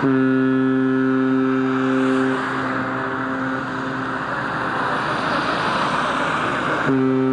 Mm-hmm.